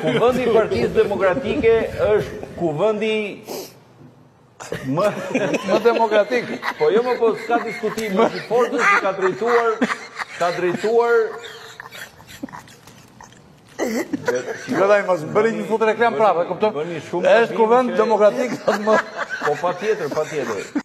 Kuvendi i Partisë Demokratike është kuvendi më demokratik. Po jo më po s'ka diskutim, më i fortë që ka drejtuar, ka drejtuar Gëdaj, mos bëni reklamë prapë, e kupton? Është kuvend demokratik, më... Po patjetër, patjetër.